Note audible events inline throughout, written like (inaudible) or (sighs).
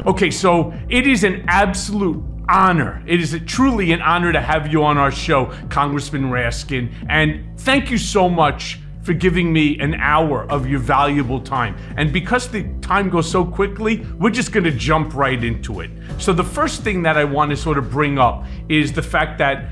Okay, so it is an absolute honor. It is truly an honor to have you on our show, Congressman Raskin. And thank you so much for giving me an hour of your valuable time. And because the time goes so quickly, we're just going to jump right into it. So, the first thing that I want to sort of bring up is the fact that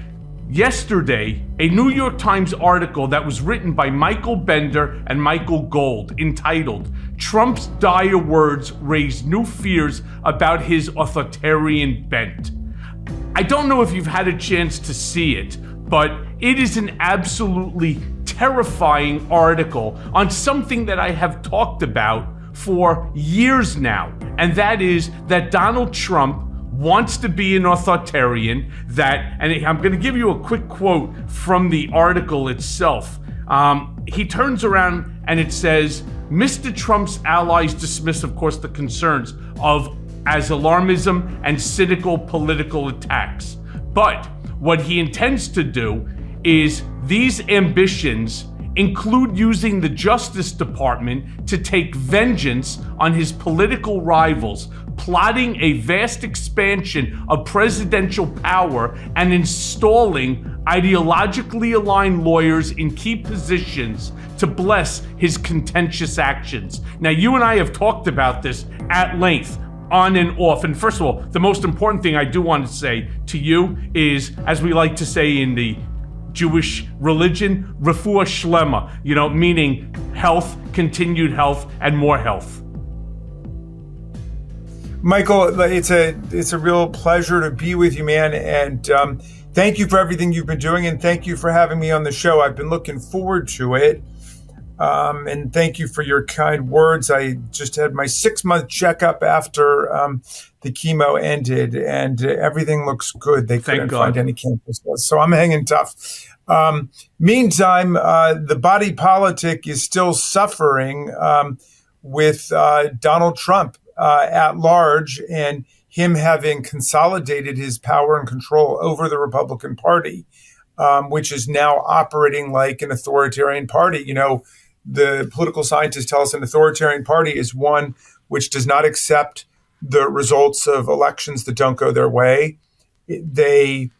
Yesterday, a New York Times article that was written by Michael Bender and Michael Gold entitled Trump's Dire Words Raise New Fears About His Authoritarian Bent. I don't know if you've had a chance to see it, but it is an absolutely terrifying article on something that I have talked about for years now, and that is that Donald Trump wants to be an authoritarian that and i'm going to give you a quick quote from the article itself. Um, he turns around and it says mr trump's allies dismiss of course the concerns of as alarmism and cynical political attacks. But what he intends to do is these ambitions include using the Justice Department to take vengeance on his political rivals plotting a vast expansion of presidential power and installing ideologically aligned lawyers in key positions to bless his contentious actions. Now, you and I have talked about this at length on and off. And first of all, the most important thing I do want to say to you is, as we like to say in the Jewish religion, refuah shlema, you know, meaning health, continued health, and more health. Michael, it's a it's a real pleasure to be with you, man, and um, thank you for everything you've been doing, and thank you for having me on the show. I've been looking forward to it, um, and thank you for your kind words. I just had my six month checkup after um, the chemo ended, and everything looks good. They couldn't find any cancer cells, so I'm hanging tough. Um, meantime, uh, the body politic is still suffering um, with uh, Donald Trump uh, at large and him having consolidated his power and control over the Republican Party, um, which is now operating like an authoritarian party. You know, the political scientists tell us an authoritarian party is one which does not accept the results of elections that don't go their way. They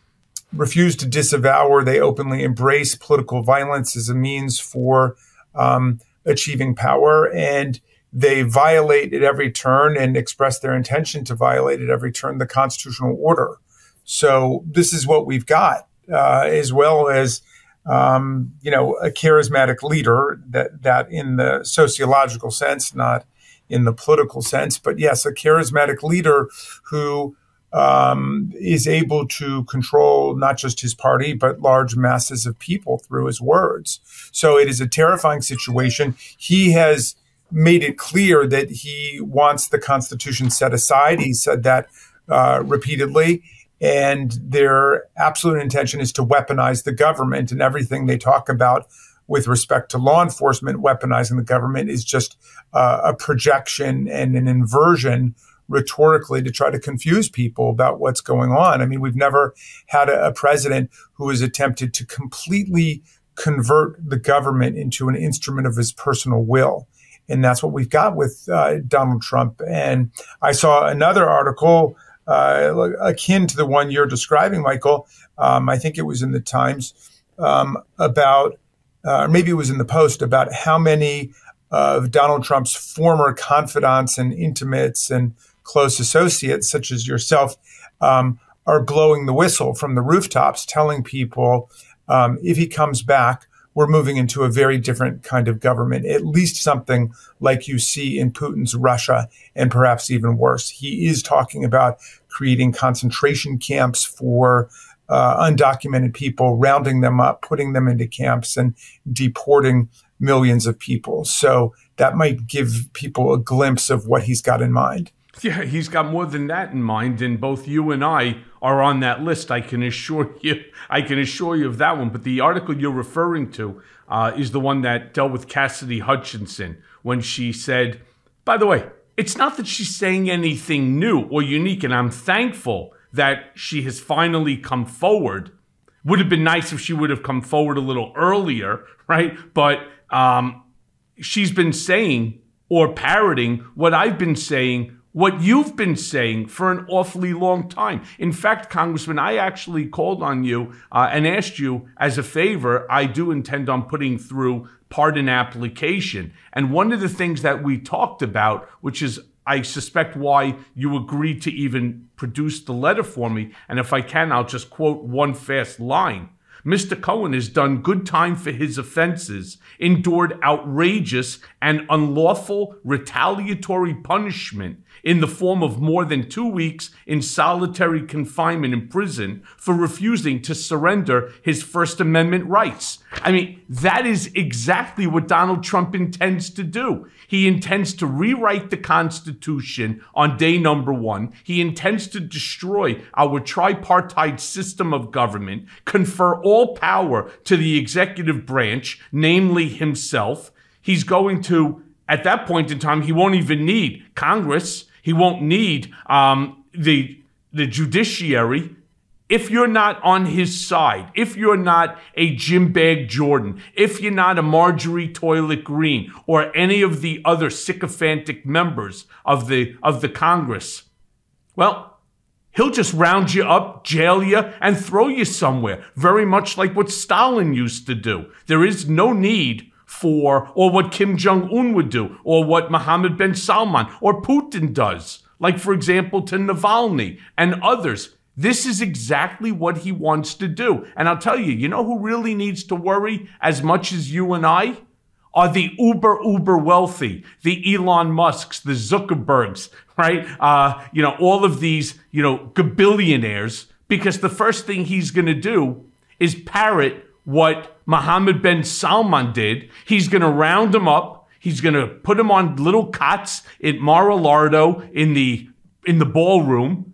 refuse to disavow or they openly embrace political violence as a means for um, achieving power. And they violate at every turn and express their intention to violate at every turn the constitutional order. So this is what we've got, uh, as well as um, you know a charismatic leader that that in the sociological sense, not in the political sense, but yes, a charismatic leader who um, is able to control not just his party, but large masses of people through his words. So it is a terrifying situation. He has made it clear that he wants the Constitution set aside. He said that uh, repeatedly. And their absolute intention is to weaponize the government. And everything they talk about with respect to law enforcement weaponizing the government is just uh, a projection and an inversion rhetorically to try to confuse people about what's going on. I mean, we've never had a, a president who has attempted to completely convert the government into an instrument of his personal will. And that's what we've got with uh, Donald Trump. And I saw another article uh, akin to the one you're describing, Michael. Um, I think it was in the Times um, about, uh, maybe it was in the Post, about how many of Donald Trump's former confidants and intimates and close associates, such as yourself, um, are blowing the whistle from the rooftops, telling people um, if he comes back, we're moving into a very different kind of government, at least something like you see in Putin's Russia, and perhaps even worse. He is talking about creating concentration camps for uh, undocumented people, rounding them up, putting them into camps, and deporting millions of people. So that might give people a glimpse of what he's got in mind. Yeah, he's got more than that in mind, and both you and I are on that list. I can assure (laughs) you. I can assure you of that one. But the article you're referring to uh, is the one that dealt with Cassidy Hutchinson when she said, "By the way, it's not that she's saying anything new or unique, and I'm thankful that she has finally come forward. Would have been nice if she would have come forward a little earlier, right? But um, she's been saying or parroting what I've been saying." What you've been saying for an awfully long time. In fact, Congressman, I actually called on you uh, and asked you as a favor. I do intend on putting through pardon application. And one of the things that we talked about, which is I suspect why you agreed to even produce the letter for me. And if I can, I'll just quote one fast line. Mr. Cohen has done good time for his offenses, endured outrageous and unlawful retaliatory punishment in the form of more than two weeks in solitary confinement in prison for refusing to surrender his First Amendment rights. I mean, that is exactly what Donald Trump intends to do. He intends to rewrite the Constitution on day number one. He intends to destroy our tripartite system of government, confer all power to the executive branch, namely himself. He's going to, at that point in time, he won't even need Congress. He won't need um, the the judiciary if you're not on his side, if you're not a Jim Bag Jordan, if you're not a Marjorie Toilet Greene or any of the other sycophantic members of the of the Congress, well, he'll just round you up, jail you, and throw you somewhere. Very much like what Stalin used to do. There is no need for, or what Kim Jong un would do, or what Mohammed bin Salman or Putin does, like, for example, to Navalny and others. This is exactly what he wants to do. And I'll tell you, you know who really needs to worry as much as you and I? Are the uber, uber wealthy, the Elon Musks, the Zuckerbergs, right? Uh, you know, all of these, you know, billionaires, because the first thing he's going to do is parrot what Mohammed bin Salman did. He's going to round them up. He's going to put them on little cots at Mar-a-Lardo in the in the ballroom,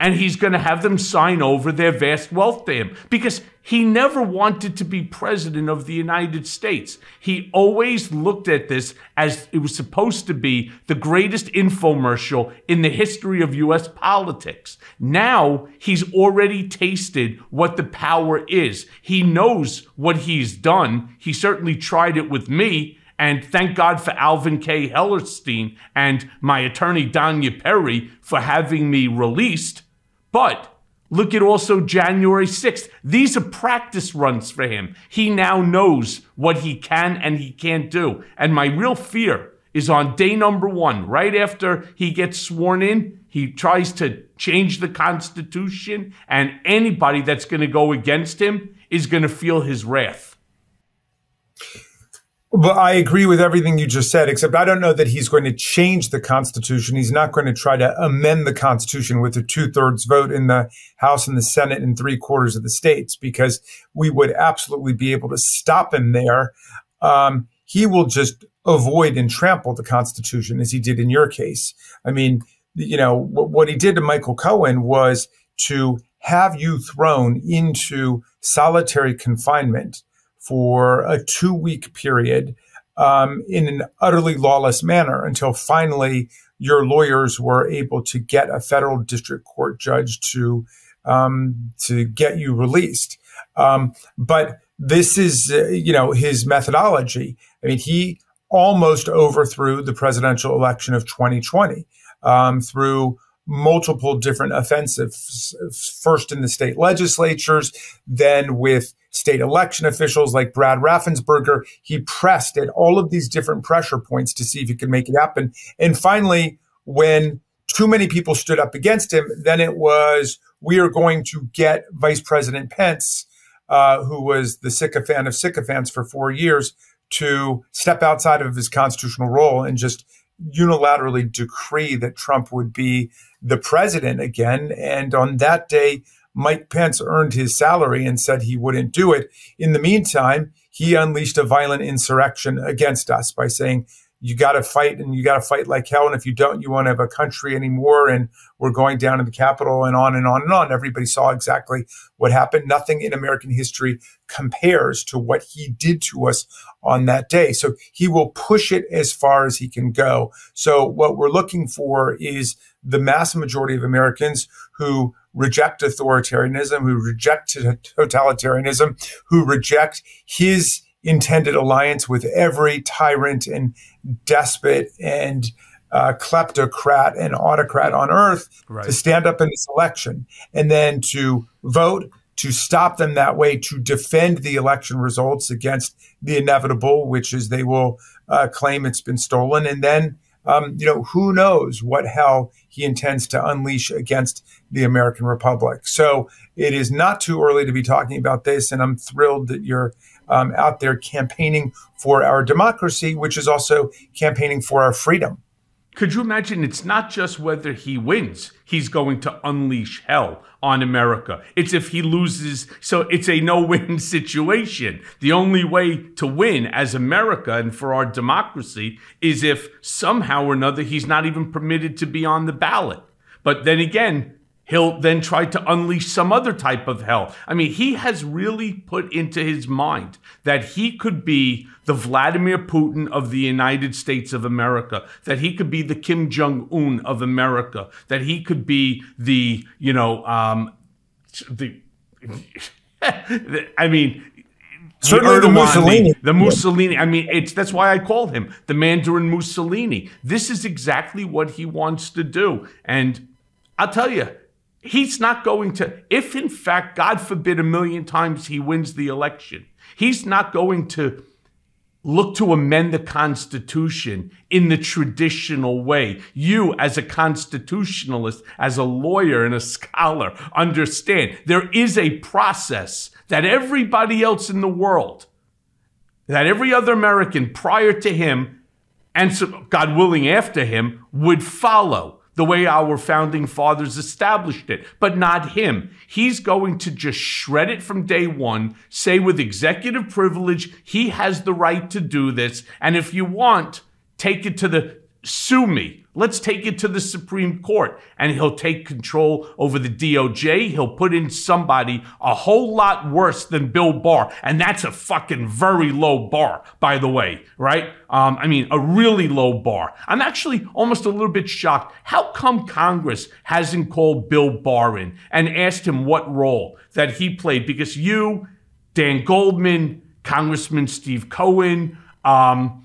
and he's going to have them sign over their vast wealth to him because he never wanted to be president of the United States. He always looked at this as it was supposed to be the greatest infomercial in the history of US politics. Now he's already tasted what the power is. He knows what he's done. He certainly tried it with me. And thank God for Alvin K. Hellerstein and my attorney, Danya Perry, for having me released. But Look at also January 6th. These are practice runs for him. He now knows what he can and he can't do. And my real fear is on day number one, right after he gets sworn in, he tries to change the Constitution, and anybody that's going to go against him is going to feel his wrath. Well, I agree with everything you just said, except I don't know that he's going to change the Constitution. He's not going to try to amend the Constitution with a two thirds vote in the House and the Senate and three quarters of the states, because we would absolutely be able to stop him there. Um, he will just avoid and trample the Constitution as he did in your case. I mean, you know, what he did to Michael Cohen was to have you thrown into solitary confinement for a two week period um, in an utterly lawless manner until finally your lawyers were able to get a federal district court judge to um, to get you released. Um, but this is, uh, you know, his methodology. I mean, he almost overthrew the presidential election of 2020 um, through multiple different offensives, first in the state legislatures, then with state election officials like Brad Raffensperger. He pressed at all of these different pressure points to see if he could make it happen. And finally, when too many people stood up against him, then it was, we are going to get Vice President Pence, uh, who was the sycophant of sycophants for four years, to step outside of his constitutional role and just unilaterally decree that Trump would be the president again. And on that day, Mike Pence earned his salary and said he wouldn't do it. In the meantime, he unleashed a violent insurrection against us by saying, you got to fight and you got to fight like hell. And if you don't, you won't have a country anymore. And we're going down to the Capitol and on and on and on. Everybody saw exactly what happened. Nothing in American history compares to what he did to us on that day. So he will push it as far as he can go. So what we're looking for is the mass majority of Americans who reject authoritarianism, who reject totalitarianism, who reject his intended alliance with every tyrant and despot and uh, kleptocrat and autocrat on earth right. to stand up in this election and then to vote to stop them that way to defend the election results against the inevitable, which is they will uh, claim it's been stolen. And then, um, you know, who knows what hell he intends to unleash against the American Republic. So it is not too early to be talking about this. And I'm thrilled that you're um, out there campaigning for our democracy, which is also campaigning for our freedom. Could you imagine? It's not just whether he wins, he's going to unleash hell on America. It's if he loses. So it's a no win (laughs) situation. The only way to win as America and for our democracy is if somehow or another he's not even permitted to be on the ballot. But then again, he'll then try to unleash some other type of hell. I mean, he has really put into his mind that he could be the Vladimir Putin of the United States of America, that he could be the Kim Jong Un of America, that he could be the, you know, um, the, (laughs) I mean, Certainly the Mussolini. The Mussolini. I mean, it's that's why I call him the Mandarin Mussolini. This is exactly what he wants to do. And I'll tell you, He's not going to, if in fact, God forbid, a million times he wins the election, he's not going to look to amend the Constitution in the traditional way. You, as a constitutionalist, as a lawyer and a scholar, understand there is a process that everybody else in the world, that every other American prior to him, and God willing after him, would follow the way our founding fathers established it, but not him. He's going to just shred it from day one, say with executive privilege, he has the right to do this. And if you want, take it to the sue me. Let's take it to the Supreme Court and he'll take control over the DOJ. He'll put in somebody a whole lot worse than Bill Barr. And that's a fucking very low bar, by the way, right? Um, I mean, a really low bar. I'm actually almost a little bit shocked. How come Congress hasn't called Bill Barr in and asked him what role that he played? Because you, Dan Goldman, Congressman Steve Cohen, um,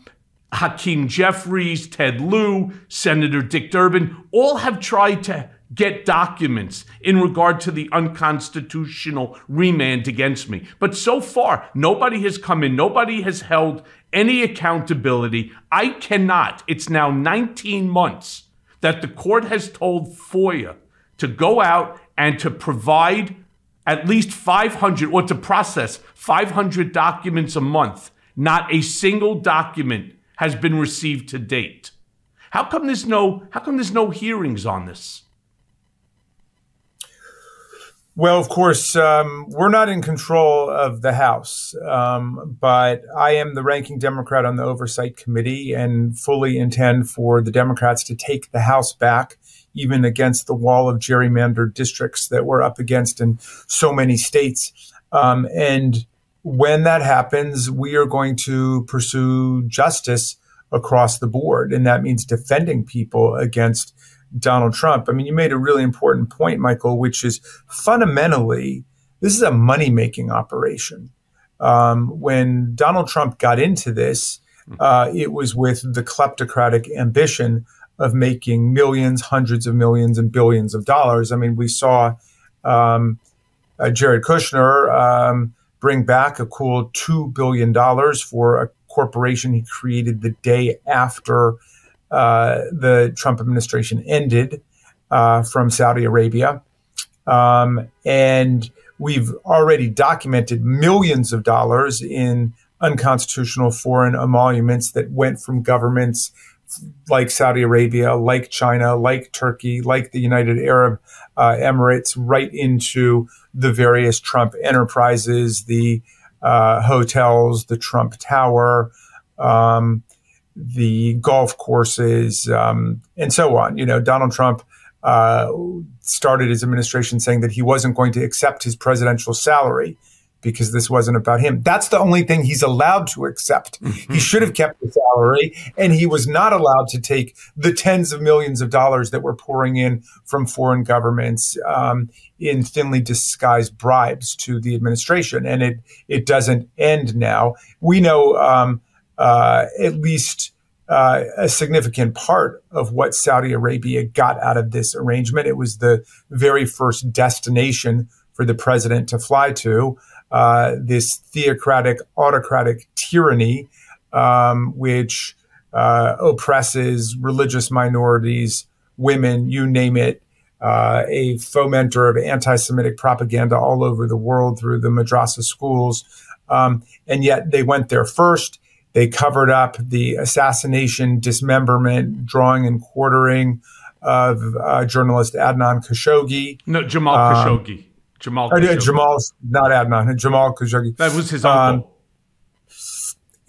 Hakeem Jeffries, Ted Lieu, Senator Dick Durbin, all have tried to get documents in regard to the unconstitutional remand against me. But so far, nobody has come in, nobody has held any accountability. I cannot. It's now 19 months that the court has told FOIA to go out and to provide at least 500 or to process 500 documents a month. Not a single document has been received to date. How come there's no how come there's no hearings on this? Well, of course, um, we're not in control of the House, um, but I am the ranking Democrat on the Oversight Committee and fully intend for the Democrats to take the House back, even against the wall of gerrymandered districts that we're up against in so many states. Um, and when that happens, we are going to pursue justice across the board. And that means defending people against Donald Trump. I mean, you made a really important point, Michael, which is fundamentally, this is a money making operation. Um, when Donald Trump got into this, uh, it was with the kleptocratic ambition of making millions, hundreds of millions, and billions of dollars. I mean, we saw um, uh, Jared Kushner um, bring back a cool $2 billion for a corporation he created the day after uh, the Trump administration ended uh, from Saudi Arabia. Um, and we've already documented millions of dollars in unconstitutional foreign emoluments that went from governments like Saudi Arabia, like China, like Turkey, like the United Arab uh, Emirates, right into the various Trump enterprises, the uh, hotels, the Trump Tower, um, the golf courses, um, and so on. You know, Donald Trump uh, started his administration saying that he wasn't going to accept his presidential salary because this wasn't about him. That's the only thing he's allowed to accept. Mm-hmm. he should have kept the salary, and he was not allowed to take the tens of millions of dollars that were pouring in from foreign governments um, in thinly disguised bribes to the administration. And it it doesn't end now. We know um, uh, at least uh, a significant part of what Saudi Arabia got out of this arrangement. It was the very first destination for the president to fly to. Uh, this theocratic, autocratic tyranny, um, which uh, oppresses religious minorities, women, you name it, uh, a fomenter of anti Semitic propaganda all over the world through the madrasa schools. Um, and yet they went there first. They covered up the assassination, dismemberment, drawing and quartering of uh, journalist Adnan Khashoggi. No, Jamal um, Khashoggi. Jamal. Khashoggi. Jamal's not Adnan. Jamal Khashoggi. That was his uncle. Um,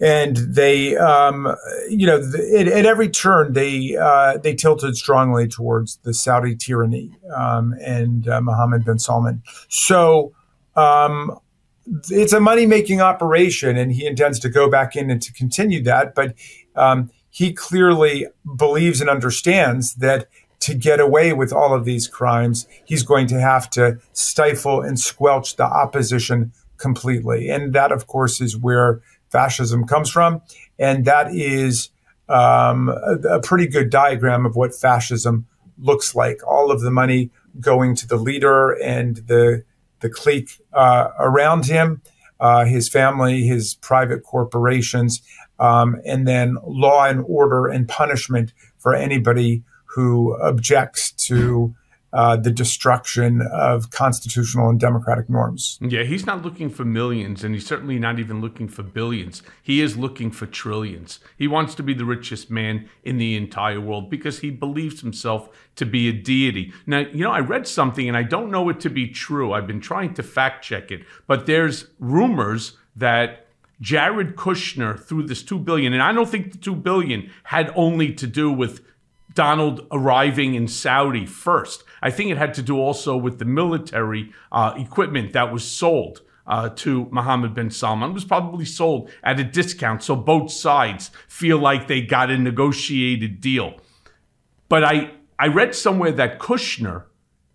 and they, um, you know, at, at, every turn they uh, they tilted strongly towards the Saudi tyranny um, and uh, Mohammed bin Salman. So um, it's a money making operation, and he intends to go back in and to continue that. But um, he clearly believes and understands that to get away with all of these crimes, he's going to have to stifle and squelch the opposition completely, and that, of course, is where fascism comes from. And that is um, a, a, pretty good diagram of what fascism looks like. All of the money going to the leader and the, the clique uh, around him, uh, his family, his private corporations, um, and then law and order and punishment for anybody who objects to uh, the destruction of constitutional and democratic norms. Yeah, he's not looking for millions, and he's certainly not even looking for billions. He is looking for trillions. He wants to be the richest man in the entire world because he believes himself to be a deity. Now, you know, I read something, and I don't know it to be true. I've been trying to fact check it, but there's rumors that Jared Kushner through this 2 billion and I don't think the 2 billion had only to do with Donald arriving in Saudi first. I think it had to do also with the military uh, equipment that was sold uh, to Mohammed bin Salman. It was probably sold at a discount, so both sides feel like they got a negotiated deal. But I, I read somewhere that Kushner,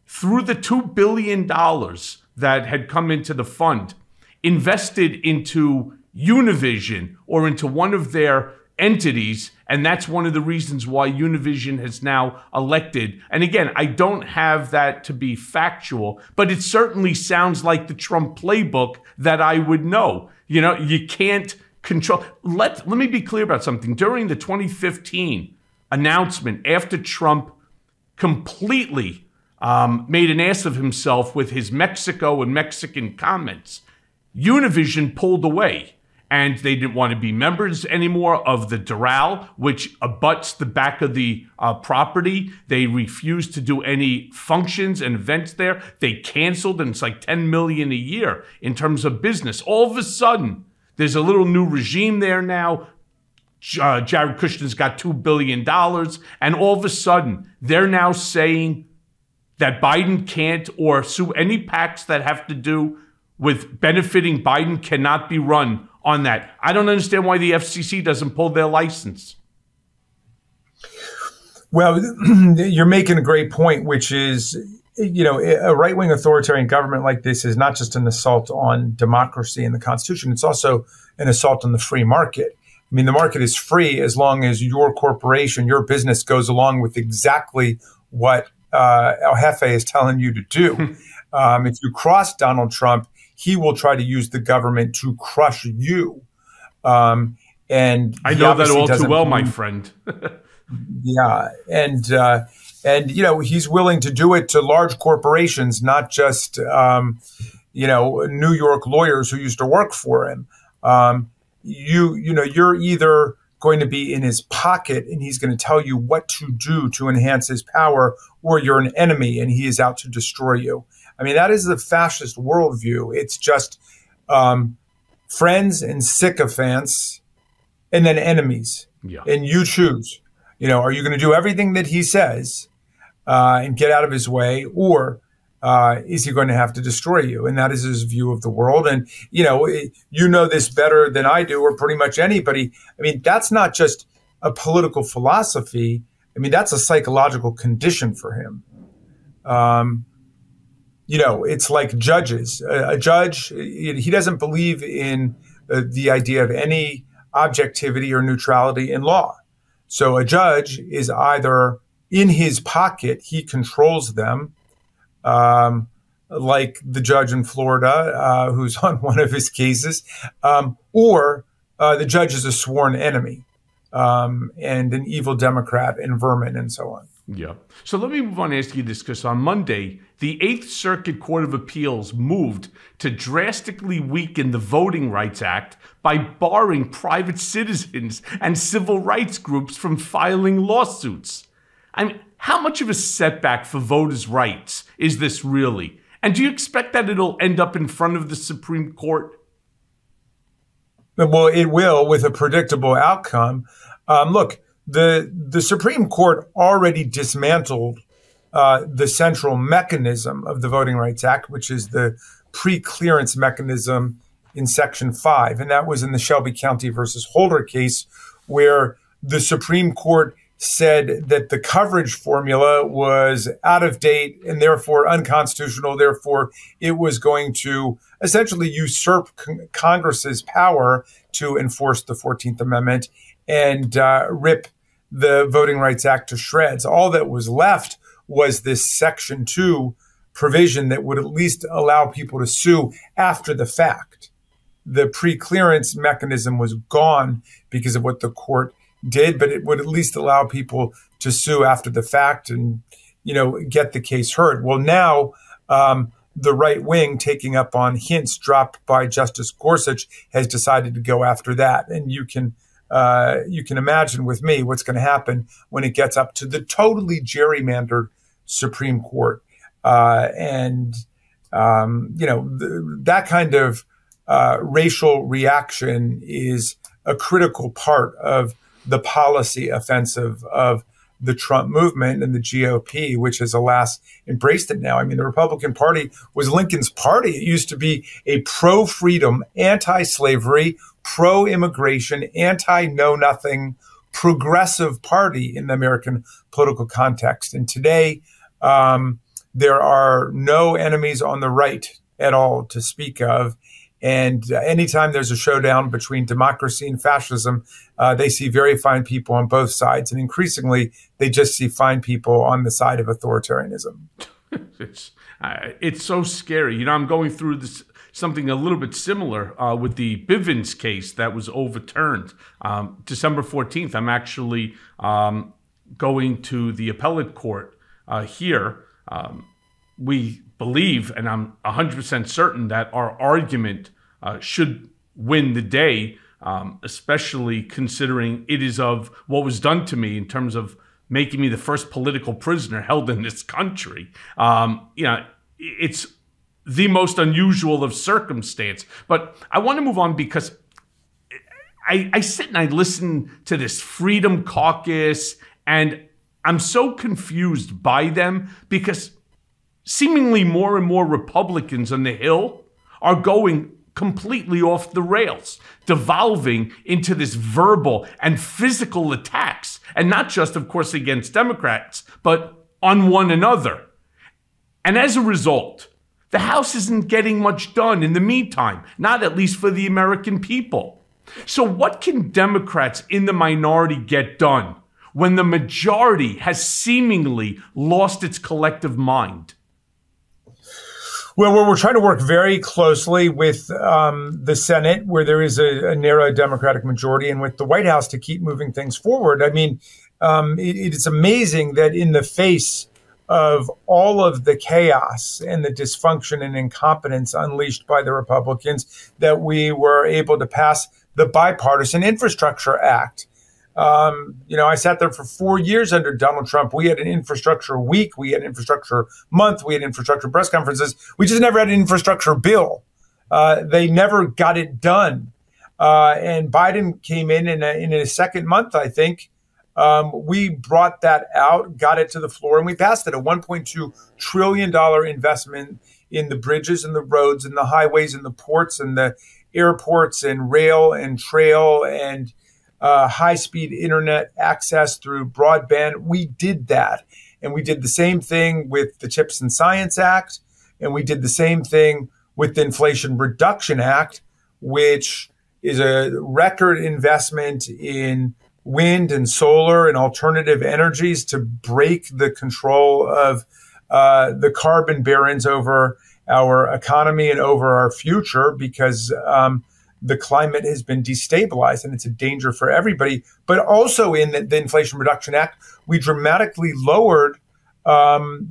through the $2 billion that had come into the fund, invested into Univision or into one of their entities. And that's one of the reasons why Univision has now elected. And again, I don't have that to be factual, but it certainly sounds like the Trump playbook that I would know. You know, you can't control. Let, let me be clear about something. During the 2015 announcement, after Trump completely um, made an ass of himself with his Mexico and Mexican comments, Univision pulled away and they didn't want to be members anymore of the Doral, which abuts the back of the uh, property. They refused to do any functions and events there. They canceled, and it's like 10 million a year in terms of business. All of a sudden, there's a little new regime there now. Uh, Jared Kushner's got $2 billion. And all of a sudden, they're now saying that Biden can't or sue any PACs that have to do with benefiting Biden cannot be run on that. I don't understand why the FCC doesn't pull their license. Well, (clears throat) you're making a great point, which is, you know, a right wing authoritarian government like this is not just an assault on democracy and the Constitution, it's also an assault on the free market. I mean, the market is free as long as your corporation, your business goes along with exactly what uh, El Jefe is telling you to do. (laughs) um, if you cross Donald Trump, he will try to use the government to crush you. Um, and I know that all too well, my friend. (laughs) yeah, and uh, and you know he's willing to do it to large corporations, not just um, you know New York lawyers who used to work for him. Um, you you know you're either going to be in his pocket and he's going to tell you what to do to enhance his power, or you're an enemy and he is out to destroy you. I mean, that is the fascist worldview. It's just um, friends and sycophants and then enemies. Yeah. And you choose. You know, are you going to do everything that he says uh, and get out of his way, or uh, is he going to have to destroy you? And that is his view of the world. And you know, you know this better than I do, or pretty much anybody. I mean, that's not just a political philosophy. I mean, that's a psychological condition for him. Um, you know, it's like judges. A, judge, he doesn't believe in uh, the idea of any objectivity or neutrality in law. So a judge is either in his pocket, he controls them, um, like the judge in Florida, uh, who's (laughs) on one of his cases, um, or uh, the judge is a sworn enemy um, and an evil Democrat and vermin and so on. Yeah. So let me move on and ask you this because on Monday, the Eighth Circuit Court of Appeals moved to drastically weaken the Voting Rights Act by barring private citizens and civil rights groups from filing lawsuits. I mean, how much of a setback for voters' rights is this really? And do you expect that it'll end up in front of the Supreme Court? Well, it will with a predictable outcome. Um, look, the the Supreme Court already dismantled uh, the central mechanism of the Voting Rights Act, which is the pre-clearance mechanism in Section Five, and that was in the Shelby County versus Holder case, where the Supreme Court said that the coverage formula was out of date and therefore unconstitutional. Therefore, it was going to essentially usurp con- Congress's power to enforce the 14th Amendment and uh, rip the Voting Rights Act to shreds. All that was left was this Section 2 provision that would at least allow people to sue after the fact. The pre clearance mechanism was gone because of what the court did, but it would at least allow people to sue after the fact and, you know, get the case heard. Well, now, um, the right wing, taking up on hints dropped by Justice Gorsuch, has decided to go after that. And you can uh, you can imagine with me what's going to happen when it gets up to the totally gerrymandered Supreme Court. Uh, and, um, you know, th- that kind of uh, racial reaction is a critical part of the policy offensive of the Trump movement and the GOP, which has alas embraced it now. I mean, the Republican Party was Lincoln's party. It used to be a pro freedom, anti slavery, pro immigration, anti know nothing, progressive party in the American political context. And today, um, there are no enemies on the right at all to speak of. And uh, anytime there's a showdown between democracy and fascism, uh, they see very fine people on both sides. And increasingly, they just see fine people on the side of authoritarianism. (laughs) it's, uh, it's so scary. You know, I'm going through this something a little bit similar uh, with the Bivens case that was overturned. Um, December 14th, I'm actually um, going to the appellate court uh, here. Um, we believe, and I'm 100% certain, that our argument uh, should win the day, um, especially considering it is of what was done to me in terms of making me the first political prisoner held in this country. Um, you know, it's the most unusual of circumstance. But I want to move on because I, I sit and I listen to this Freedom Caucus, and I'm so confused by them because seemingly more and more Republicans on the Hill are going completely off the rails, devolving into this verbal and physical attacks, and not just, of course, against Democrats, but on one another. And as a result, the House isn't getting much done in the meantime, not at least for the American people. So, what can Democrats in the minority get done when the majority has seemingly lost its collective mind? Well, we're, trying to work very closely with um, the Senate, where there is a, a, narrow Democratic majority, and with the White House to keep moving things forward. I mean, um, it, it's amazing that in the face of all of the chaos and the dysfunction and incompetence unleashed by the Republicans that we were able to pass the bipartisan infrastructure act. Um, you know, I sat there for four years under Donald Trump. We had an infrastructure week, we had infrastructure month, we had infrastructure press conferences. We just never had an infrastructure bill. Uh, they never got it done. Uh, and Biden came in in a, in a second month, I think, um, we brought that out, got it to the floor, and we passed it a $1.2 trillion investment in the bridges and the roads and the highways and the ports and the airports and rail and trail and uh, high speed internet access through broadband. We did that. And we did the same thing with the Chips and Science Act. And we did the same thing with the Inflation Reduction Act, which is a record investment in wind and solar and alternative energies to break the control of uh, the carbon barons over our economy and over our future because um, the climate has been destabilized and it's a danger for everybody. But also in the, the Inflation Reduction Act, we dramatically lowered um,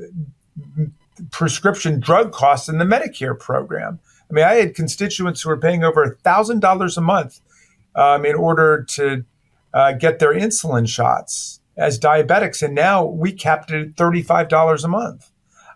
prescription drug costs in the Medicare program. I mean, I had constituents who were paying over $1,000 a month um, in order to uh, get their insulin shots as diabetics. And now we capped it at $35 a month.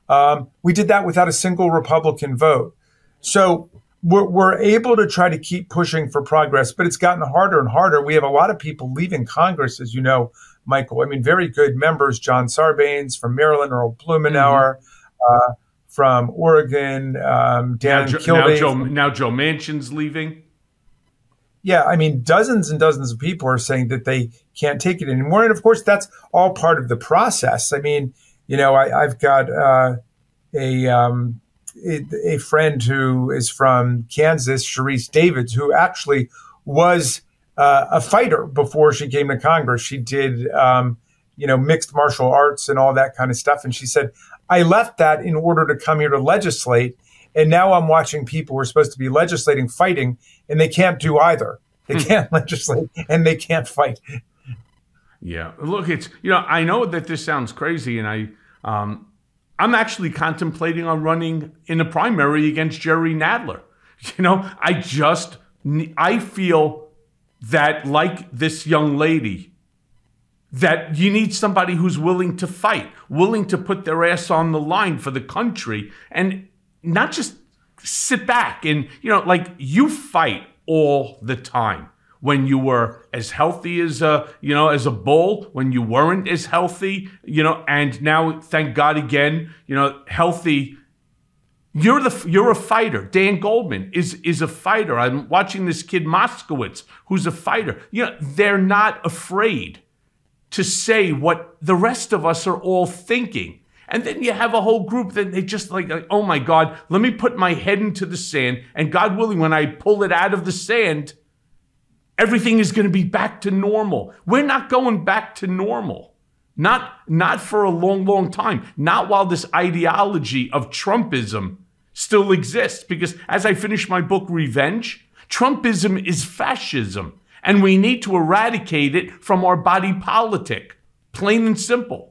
Um, we did that without a single Republican vote. So we're, we're, able to try to keep pushing for progress, but it's gotten harder and harder. We have a lot of people leaving Congress, as you know, Michael. I mean, very good members, John Sarbanes from Maryland, Earl Blumenauer mm-hmm. uh, from Oregon, um, Dan now, jo- now, Joe, now Joe Manchin's leaving. Yeah, I mean, dozens and dozens of people are saying that they can't take it anymore. And of course, that's all part of the process. I mean, you know, I, have got uh, a, um, a, a friend who is from Kansas, Sharice Davids, who actually was uh, a fighter before she came to Congress. She did, um, you know, mixed martial arts and all that kind of stuff. And she said, I left that in order to come here to legislate. And now I'm watching people who are supposed to be legislating fighting, and they can't do either. They hmm. can't (laughs) legislate and they can't fight. Yeah, look, it's you know I know that this sounds crazy, and I um, I'm actually contemplating on running in the primary against Jerry Nadler. (laughs) You know, I just I feel that like this young lady, that you need somebody who's willing to fight, willing to put their ass on the line for the country, and not just sit back and you know like you fight all the time. When you were as healthy as a you know as a bull when you weren't as healthy you know and now thank god again you know healthy. You're the you're a fighter. Dan goldman is is a fighter. I'm watching this kid moskowitz who's a fighter. You know they're not afraid to say what the rest of us are all thinking and then you have a whole group that they just like, like, oh my God, let me put my head into the sand. And God willing, when I pull it out of the sand, everything is going to be back to normal. We're not going back to normal. Not, not for a long, long time. Not while this ideology of Trumpism still exists. Because as I finish my book, Revenge, Trumpism is fascism. And we need to eradicate it from our body politic. Plain and simple.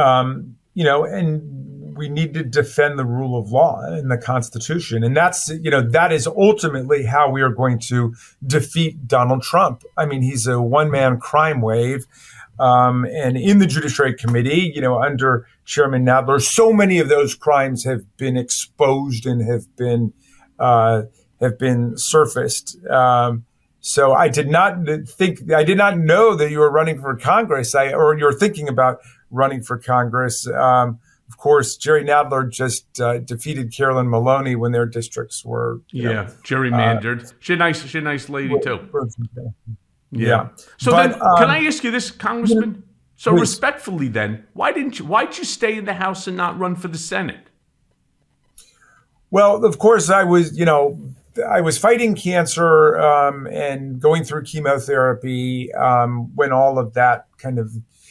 Um, you know, and we need to defend the rule of law and the Constitution. And that's, you know, that is ultimately how we are going to defeat Donald Trump. I mean, he's a one man crime wave. Um, and in the Judiciary Committee, you know, under Chairman Nadler, so many of those crimes have been exposed and have been uh, have been surfaced. Um, so I did not think I did not know that you were running for Congress, I, or you're thinking about running for Congress. Um, of course, Jerry Nadler just uh, defeated Carolyn Maloney when their districts were yeah know, gerrymandered. Uh, she's a nice, she's a nice lady too. Yeah. yeah. So but, then, um, can I ask you this, Congressman? So please. respectfully, then, why didn't you? Why'd you stay in the House and not run for the Senate? Well, of course, I was. You know, I was fighting cancer um, and going through chemotherapy um, when all of that kind of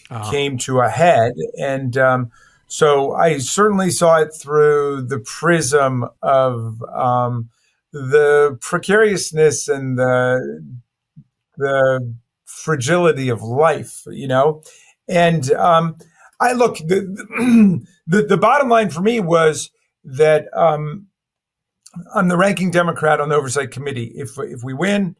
uh-huh. came to a head, and um, so I certainly saw it through the prism of um, the precariousness and the the fragility of life, you know. And um, I look the, the, the bottom line for me was that um, I'm the ranking Democrat on the Oversight Committee. If if we win,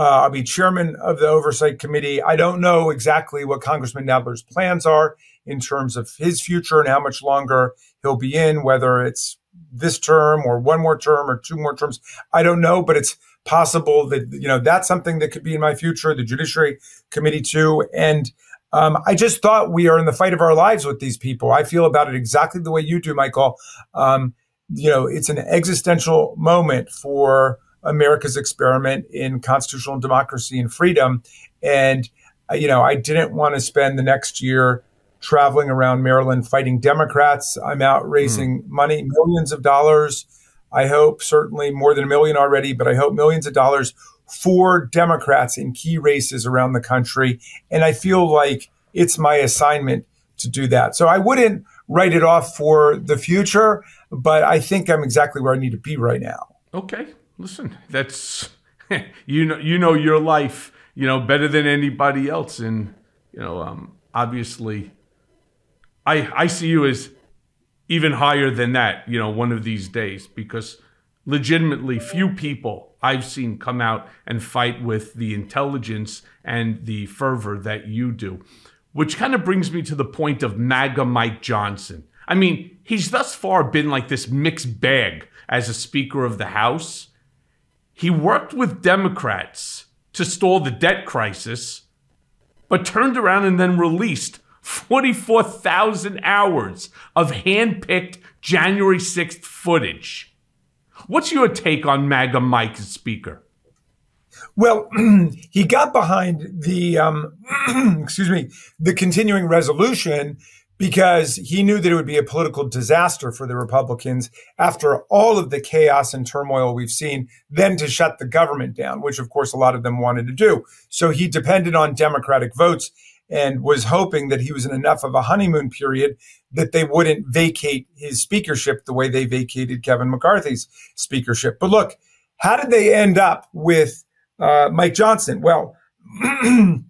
uh, I'll be chairman of the Oversight Committee. I don't know exactly what Congressman Nadler's plans are in terms of his future and how much longer he'll be in, whether it's this term or one more term or two more terms. I don't know, but it's possible that, you know, that's something that could be in my future, the Judiciary Committee too. And um, I just thought we are in the fight of our lives with these people. I feel about it exactly the way you do, Michael. Um, you know, it's an existential moment for America's experiment in constitutional democracy and freedom. And, uh, you know, I didn't want to spend the next year traveling around Maryland fighting Democrats. I'm out raising mm. money, millions of dollars. I hope certainly more than a million already, but I hope millions of dollars for Democrats in key races around the country. And I feel like it's my assignment to do that. So I wouldn't write it off for the future, but I think I'm exactly where I need to be right now. Okay. Listen, that's (laughs) you know you know your life, you know, better than anybody else and you know, um obviously I I see you as even higher than that, you know, one of these days because legitimately few people I've seen come out and fight with the intelligence and the fervor that you do. Which kind of brings me to the point of MAGA Mike Johnson. I mean, he's thus far been like this mixed bag as a Speaker of the House. He worked with Democrats to stall the debt crisis, but turned around and then released 44,000 hours of hand-picked January 6th footage. What's your take on MAGA Mike Speaker? Well, (clears throat) he got behind the um, (clears throat) excuse me the continuing resolution because he knew that it would be a political disaster for the Republicans after all of the chaos and turmoil we've seen, then to shut the government down, which of course a lot of them wanted to do. So he depended on Democratic votes and was hoping that he was in enough of a honeymoon period that they wouldn't vacate his speakership the way they vacated Kevin McCarthy's speakership. But look, how did they end up with uh, Mike Johnson? Well, (clears throat)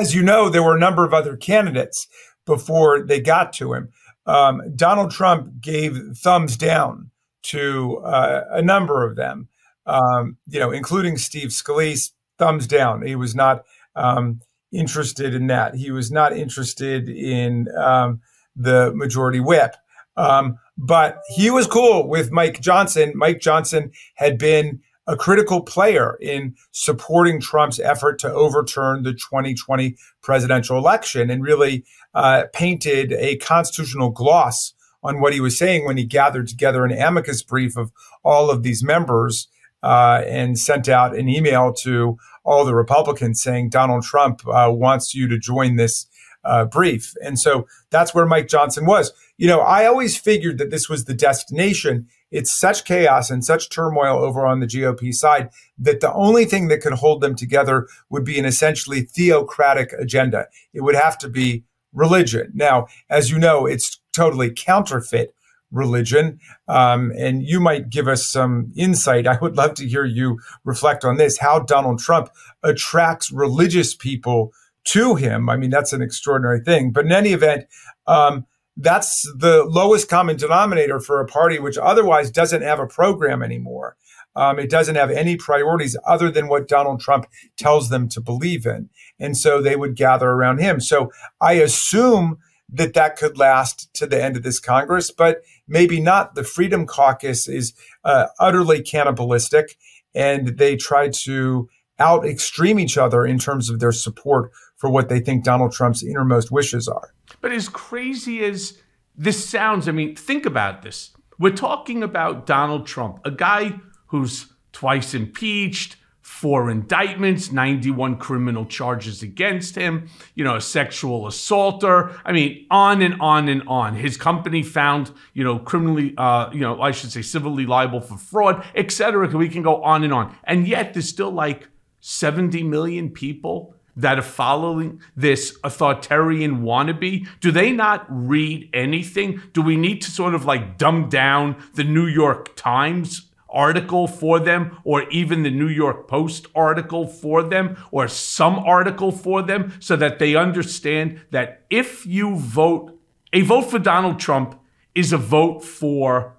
as you know, there were a number of other candidates before they got to him. Um, Donald Trump gave thumbs down to uh, a number of them, um, you know, including Steve Scalise, thumbs down. He was not um, interested in that. He was not interested in um, the majority whip. Um, but he was cool with Mike Johnson. Mike Johnson had been a critical player in supporting Trump's effort to overturn the 2020 presidential election and really uh, painted a constitutional gloss on what he was saying when he gathered together an amicus brief of all of these members uh, and sent out an email to all the Republicans saying Donald Trump uh, wants you to join this uh, brief. And so that's where Mike Johnson was. You know, I always figured that this was the destination it's such chaos and such turmoil over on the GOP side that the only thing that could hold them together would be an essentially theocratic agenda. It would have to be religion. Now, as you know, it's totally counterfeit religion. Um, and you might give us some insight. I would love to hear you reflect on this how Donald Trump attracts religious people to him. I mean, that's an extraordinary thing. But in any event, um, that's the lowest common denominator for a party which otherwise doesn't have a program anymore. Um, it doesn't have any priorities other than what Donald Trump tells them to believe in. And so they would gather around him. So I assume that that could last to the end of this Congress, but maybe not. The Freedom Caucus is uh, utterly cannibalistic, and they try to out extreme each other in terms of their support for what they think Donald Trump's innermost wishes are. But as crazy as this sounds, I mean, think about this. We're talking about Donald Trump, a guy who's twice impeached, four indictments, 91 criminal charges against him, you know, a sexual assaulter. I mean, on and on and on. His company found, you know, criminally, uh, you know, I should say civilly liable for fraud, etc. We can go on and on. And yet there's still like 70 million people that are following this authoritarian wannabe? Do they not read anything? Do we need to sort of like dumb down the New York Times article for them, or even the New York Post article for them, or some article for them, so that they understand that if you vote, a vote for Donald Trump is a vote for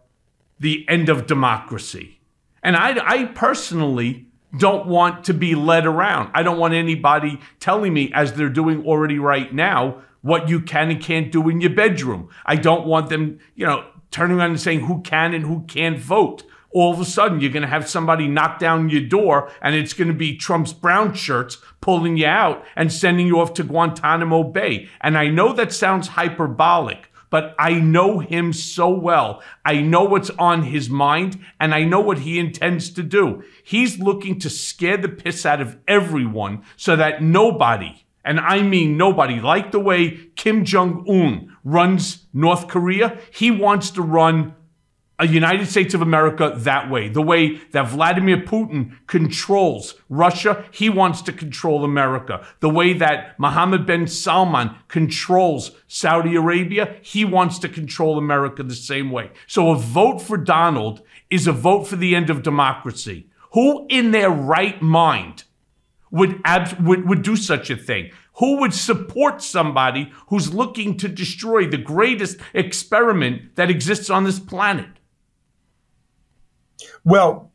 the end of democracy. And I, I personally don't want to be led around. I don't want anybody telling me, as they're doing already right now, what you can and can't do in your bedroom. I don't want them, you know, turning around and saying who can and who can't vote. All of a sudden, you're going to have somebody knock down your door, and it's going to be Trump's brown shirts pulling you out and sending you off to Guantanamo Bay. And I know that sounds hyperbolic, but I know him so well. I know what's on his mind and I know what he intends to do. He's looking to scare the piss out of everyone so that nobody, and I mean nobody, like the way Kim Jong un runs North Korea, he wants to run a United States of America that way. The way that Vladimir Putin controls Russia, he wants to control America. The way that Mohammed bin Salman controls Saudi Arabia, he wants to control America the same way. So a vote for Donald is a vote for the end of democracy. Who in their right mind would, ab- would, would do such a thing? Who would support somebody who's looking to destroy the greatest experiment that exists on this planet? Well,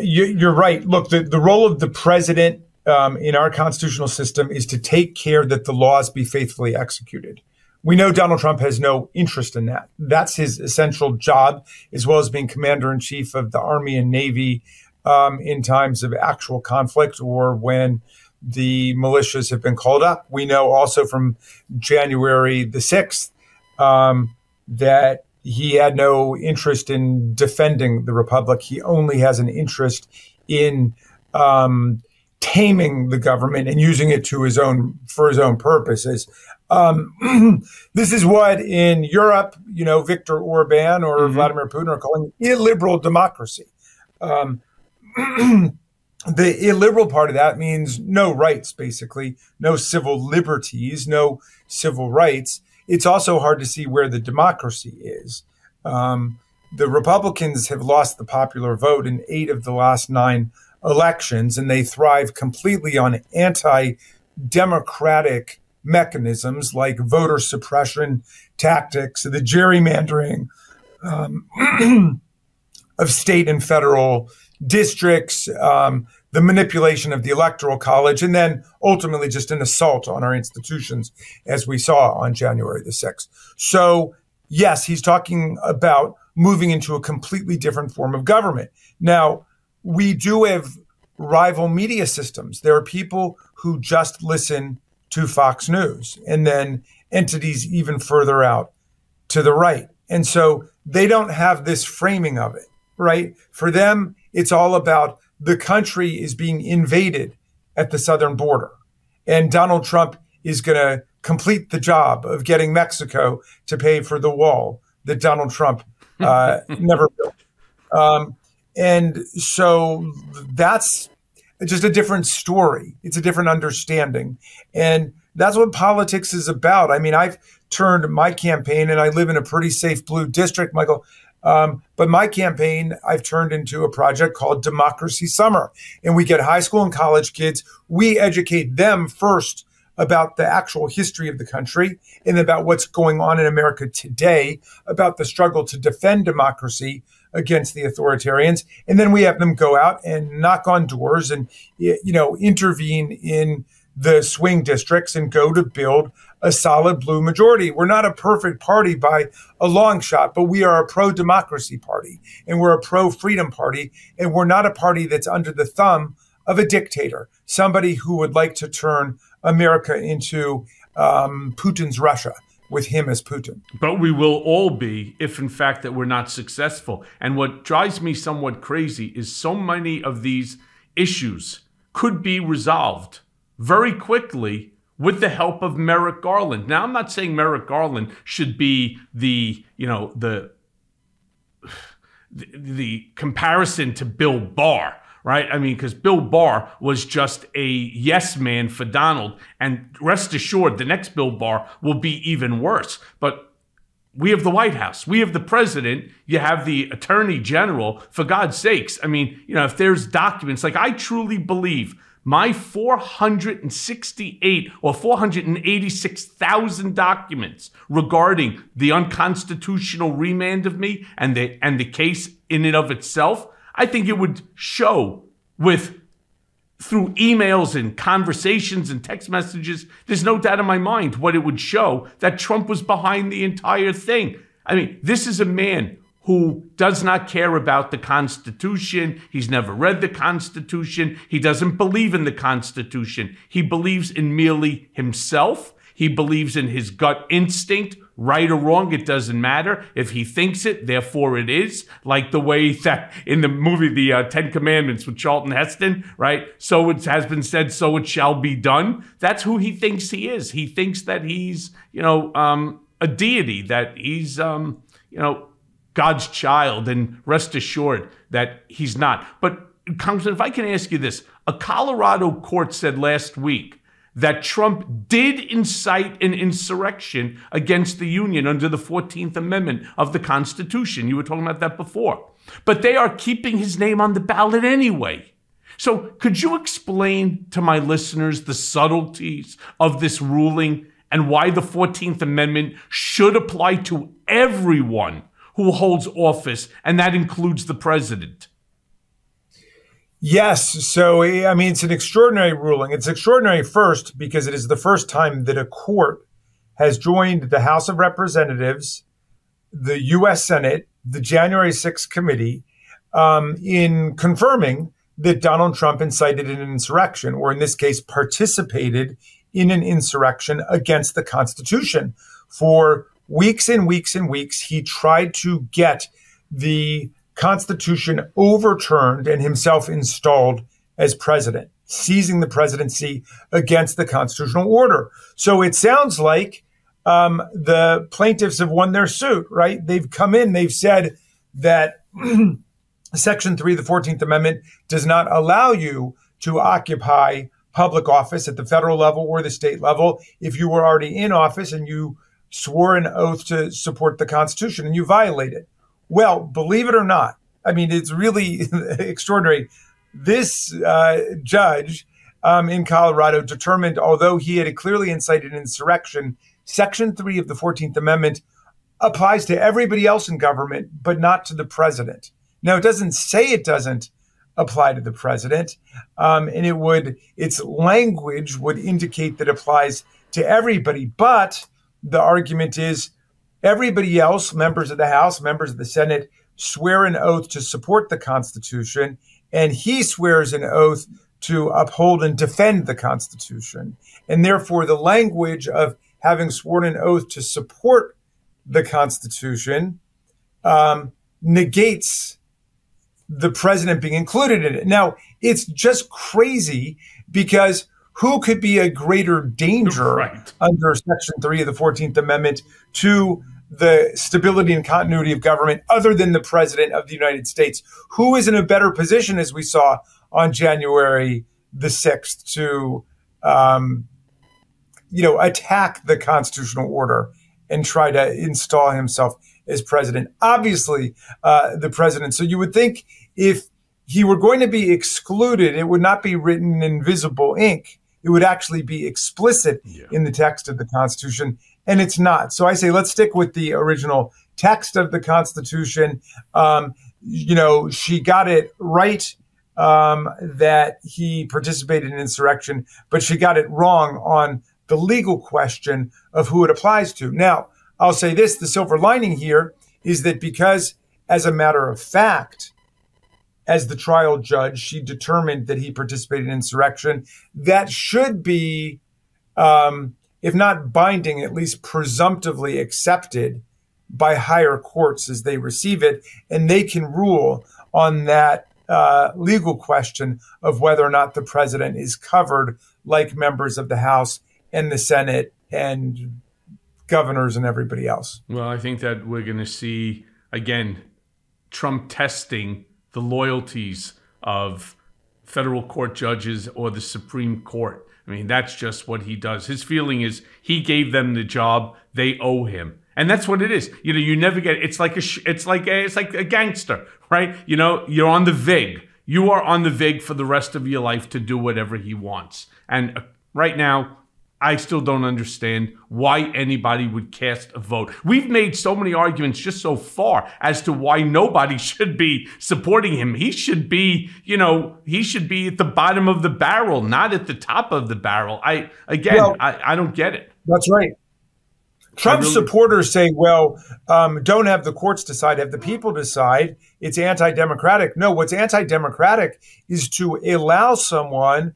you're right. Look, the, the role of the president um, in our constitutional system is to take care that the laws be faithfully executed. We know Donald Trump has no interest in that. That's his essential job, as well as being commander in chief of the Army and Navy um, in times of actual conflict or when the militias have been called up. We know also from January the 6th um, that he had no interest in defending the republic. He only has an interest in um, taming the government and using it to his own for his own purposes. Um, (clears throat) this is what in Europe, you know, Viktor Orban or mm-hmm. Vladimir Putin are calling illiberal democracy. Um, (clears throat) the illiberal part of that means no rights, basically, no civil liberties, no civil rights. It's also hard to see where the democracy is. Um, the Republicans have lost the popular vote in eight of the last nine elections, and they thrive completely on anti democratic mechanisms like voter suppression tactics, the gerrymandering um, (clears throat) of state and federal districts, um, the manipulation of the electoral college, and then ultimately just an assault on our institutions, as we saw on January the 6th. So, yes, he's talking about moving into a completely different form of government. Now, we do have rival media systems. There are people who just listen to Fox News and then entities even further out to the right. And so they don't have this framing of it, right? For them, it's all about the country is being invaded at the southern border. And Donald Trump is going to complete the job of getting Mexico to pay for the wall that Donald Trump uh, (laughs) never built. Um, and so that's just a different story. It's a different understanding. And that's what politics is about. I mean, I've turned my campaign, and I live in a pretty safe blue district, Michael. Um, but my campaign, I've turned into a project called Democracy Summer. And we get high school and college kids, we educate them first about the actual history of the country and about what's going on in America today, about the struggle to defend democracy against the authoritarians. And then we have them go out and knock on doors and, you know, intervene in the swing districts and go to build a solid blue majority. We're not a perfect party by a long shot, but we are a pro democracy party and we're a pro freedom party. And we're not a party that's under the thumb of a dictator, somebody who would like to turn America into um, Putin's Russia with him as Putin. But we will all be if, in fact, that we're not successful. And what drives me somewhat crazy is so many of these issues could be resolved very quickly with the help of Merrick Garland. Now, I'm not saying Merrick Garland should be the, you know, the (sighs) the, the comparison to Bill Barr, right? I mean, because Bill Barr was just a yes man for Donald. And rest assured, the next Bill Barr will be even worse. But we have the White House, we have the president, you have the attorney general. For God's sakes, I mean, you know, if there's documents, like I truly believe my 468 or 486,000 documents regarding the unconstitutional remand of me and the and the case in and of itself, I think it would show with through emails and conversations and text messages, there's no doubt in my mind what it would show that Trump was behind the entire thing. I mean, this is a man who does not care about the Constitution. He's never read the Constitution. He doesn't believe in the Constitution. He believes in merely himself. He believes in his gut instinct, right or wrong, it doesn't matter. If he thinks it, therefore it is. Like the way (laughs) that in the movie, The uh, Ten Commandments with Charlton Heston, right? So it has been said, so it shall be done. That's who he thinks he is. He thinks that he's, you know, um, a deity, that he's, um, you know, God's child, and rest assured that he's not. But, Congressman, if I can ask you this a Colorado court said last week that Trump did incite an insurrection against the Union under the 14th Amendment of the Constitution. You were talking about that before. But they are keeping his name on the ballot anyway. So, could you explain to my listeners the subtleties of this ruling and why the 14th Amendment should apply to everyone who holds office, and that includes the president? Yes. So, I mean, it's an extraordinary ruling. It's extraordinary first because it is the first time that a court has joined the House of Representatives, the U.S. Senate, the January 6th committee um, in confirming that Donald Trump incited an insurrection, or in this case, participated in an insurrection against the Constitution. For weeks and weeks and weeks, he tried to get the Constitution overturned and himself installed as president, seizing the presidency against the constitutional order. So it sounds like um, the plaintiffs have won their suit, right? They've come in, they've said that (clears throat) Section 3 of the 14th Amendment does not allow you to occupy public office at the federal level or the state level if you were already in office and you swore an oath to support the Constitution and you violate it. Well, believe it or not, I mean, it's really (laughs) extraordinary. This uh, judge um, in Colorado determined, although he had clearly incited insurrection, Section 3 of the 14th Amendment applies to everybody else in government, but not to the president. Now, it doesn't say it doesn't apply to the president, um, and it would, its language would indicate that applies to everybody. But the argument is everybody else, members of the House, members of the Senate, swear an oath to support the Constitution, and he swears an oath to uphold and defend the Constitution. And therefore, the language of having sworn an oath to support the Constitution um, negates the president being included in it. Now, it's just crazy because who could be a greater danger right. under Section 3 of the 14th Amendment to the stability and continuity of government other than the president of the United States? Who is in a better position, as we saw on January the 6th, to, um, you know, attack the constitutional order and try to install himself as president? Obviously, uh, the president. So you would think if he were going to be excluded, it would not be written in visible ink. It would actually be explicit yeah. in the text of the Constitution and it's not. So I say let's stick with the original text of the Constitution. Um, you know, she got it right um, that he participated in insurrection, but she got it wrong on the legal question of who it applies to. Now, I'll say this the silver lining here is that because, as a matter of fact, as the trial judge, she determined that he participated in insurrection, that should be um, if not binding, at least presumptively accepted by higher courts as they receive it, and they can rule on that uh, legal question of whether or not the president is covered like members of the House and the Senate and governors and everybody else. Well, I think that we're going to see, again, Trump testing the loyalties of federal court judges or the Supreme Court. I mean, that's just what he does. His feeling is he gave them the job; they owe him, and that's what it is. You know, you never get. It's like a. It's like a. It's like a gangster, right? You know, you're on the vig. You are on the vig for the rest of your life to do whatever he wants. And uh, right now, I still don't understand why anybody would cast a vote. We've made so many arguments just so far as to why nobody (laughs) should be supporting him. He should be, you know, he should be at the bottom of the barrel, not at the top of the barrel. I again, well, I, I don't get it. That's right. Trump really, supporters say, well, um, don't have the courts decide, have the people decide. It's anti democratic. No, what's anti democratic is to allow someone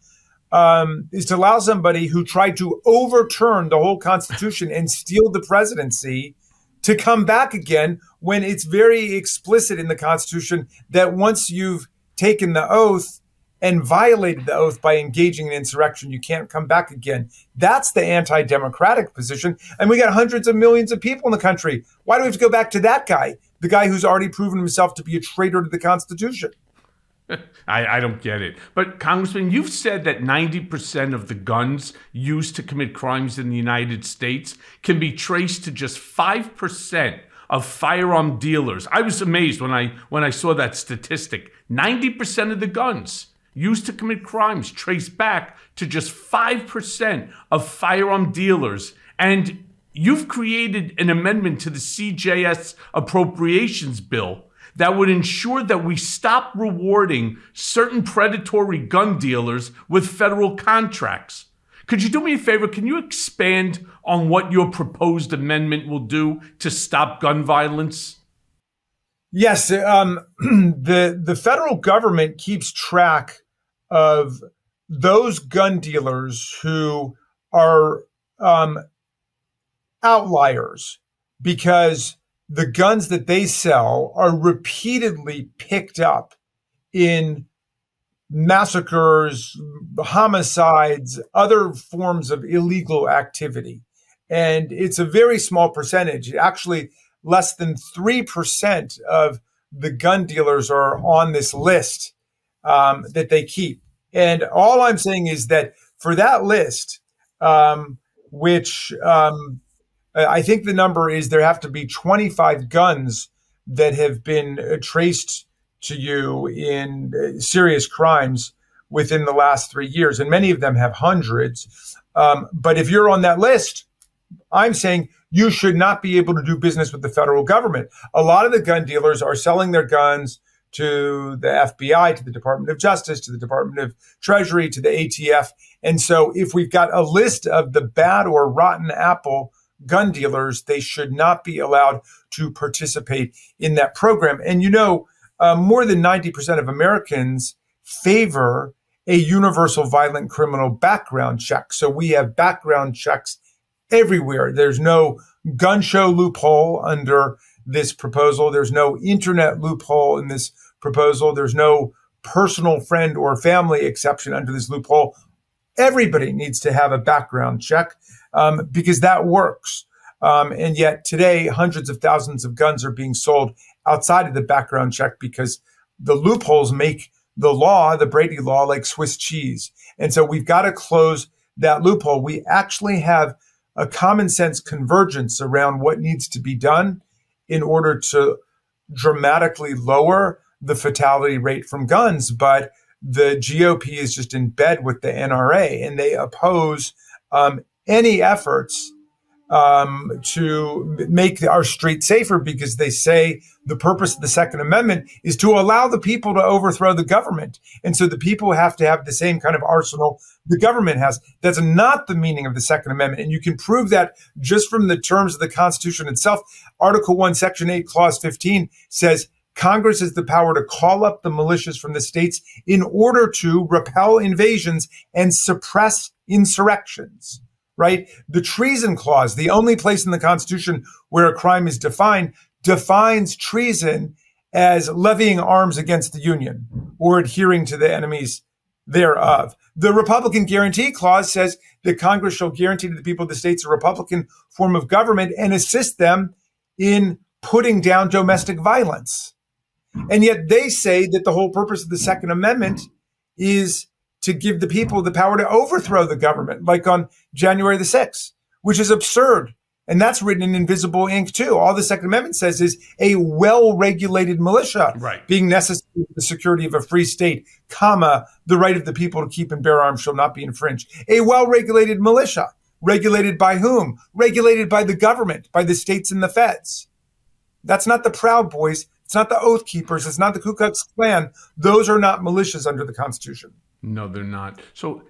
um, is to allow somebody who tried to overturn the whole Constitution and steal the presidency to come back again when it's very explicit in the Constitution that once you've taken the oath and violated the oath by engaging in insurrection, you can't come back again. That's the anti democratic position. And we got hundreds of millions of people in the country. Why do we have to go back to that guy? the guy who's already proven himself to be a traitor to the Constitution. (laughs) I, I, don't get it. But, Congressman, you've said that 90% of the guns used to commit crimes in the United States can be traced to just 5% of firearm dealers. I was amazed when I when I saw that statistic. 90% of the guns used to commit crimes trace back to just 5% of firearm dealers. And you've created an amendment to the CJS appropriations bill that would ensure that we stop rewarding certain predatory gun dealers with federal contracts. Could you do me a favor? Can you expand on what your proposed amendment will do to stop gun violence? Yes, um, (clears throat) the the federal government keeps track of those gun dealers who are um, outliers because the guns that they sell are repeatedly picked up in massacres, homicides, other forms of illegal activity. And it's a very small percentage. Actually, less than 3% of the gun dealers are on this list um, that they keep. And all I'm saying is that for that list, um, which um, I think the number is there have to be 25 guns that have been uh, traced to you in uh, serious crimes within the last three years, and many of them have hundreds. Um, but if you're on that list, I'm saying you should not be able to do business with the federal government. A lot of the gun dealers are selling their guns to the FBI, to the Department of Justice, to the Department of Treasury, to the ATF. And so if we've got a list of the bad or rotten apple gun dealers, they should not be allowed to participate in that program. And you know, uh, more than 90% of Americans favor a universal violent criminal background check. So we have background checks everywhere. There's no gun show loophole under this proposal. There's no internet loophole in this proposal. There's no personal friend or family exception under this loophole. Everybody needs to have a background check um, because that works. Um, and yet today, hundreds of thousands of guns are being sold outside of the background check because the loopholes make the law, the Brady law, like Swiss cheese. And so we've got to close that loophole. We actually have a common sense convergence around what needs to be done in order to dramatically lower the fatality rate from guns. But the GOP is just in bed with the NRA and they oppose um, any efforts um, to make our streets safer because they say the purpose of the Second Amendment is to allow the people to overthrow the government. And so the people have to have the same kind of arsenal the government has. That's not the meaning of the Second Amendment. And you can prove that just from the terms of the Constitution itself. Article 1, Section 8, Clause 15 says, Congress has the power to call up the militias from the states in order to repel invasions and suppress insurrections right? The treason clause, the only place in the Constitution where a crime is defined, defines treason as levying arms against the Union or adhering to the enemies thereof. The Republican Guarantee Clause says that Congress shall guarantee to the people of the states a Republican form of government and assist them in putting down domestic violence. And yet they say that the whole purpose of the Second Amendment is to give the people the power to overthrow the government, like on January the 6th, which is absurd. And that's written in invisible ink too. All the Second Amendment says is a well-regulated militia right. being necessary for the security of a free state, comma, the right of the people to keep and bear arms shall not be infringed. A well-regulated militia. Regulated by whom? Regulated by the government, by the states and the feds. That's not the Proud Boys. It's not the Oath Keepers. It's not the Ku Klux Klan. Those are not militias under the Constitution. No, they're not. So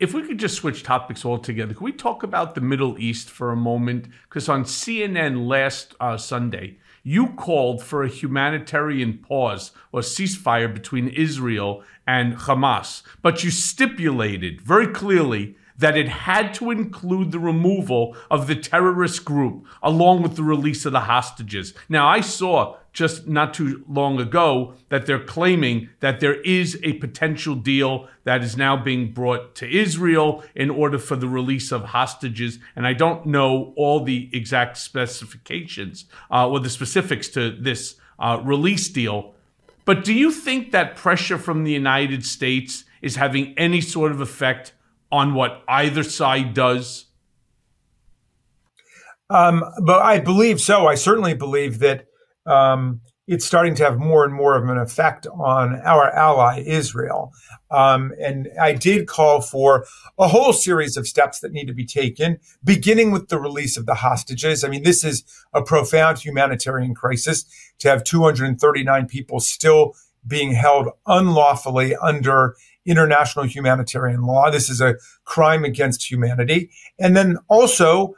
if we could just switch topics altogether, can we talk about the Middle East for a moment? Because on CNN last uh, Sunday, you called for a humanitarian pause or ceasefire between Israel and Hamas, but you stipulated very clearly that it had to include the removal of the terrorist group along with the release of the hostages. Now, I saw just not too long ago that they're claiming that there is a potential deal that is now being brought to Israel in order for the release of hostages. And I don't know all the exact specifications uh, or the specifics to this uh, release deal. But do you think that pressure from the United States is having any sort of effect on what either side does? Um, but I believe so. I certainly believe that um, it's starting to have more and more of an effect on our ally Israel. Um, and I did call for a whole series of steps that need to be taken, beginning with the release of the hostages. I mean, this is a profound humanitarian crisis to have 239 people still being held unlawfully under international humanitarian law. This is a crime against humanity. And then also,